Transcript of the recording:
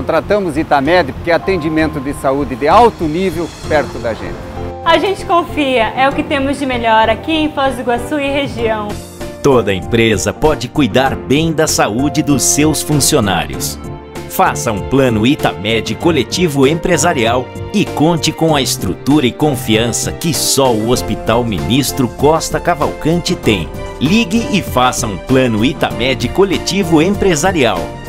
Contratamos Itamed porque é atendimento de saúde de alto nível perto da gente. A gente confia, é o que temos de melhor aqui em Foz do Iguaçu e região. Toda empresa pode cuidar bem da saúde dos seus funcionários. Faça um plano Itamed coletivo empresarial e conte com a estrutura e confiança que só o Hospital Ministro Costa Cavalcante tem. Ligue e faça um plano Itamed coletivo empresarial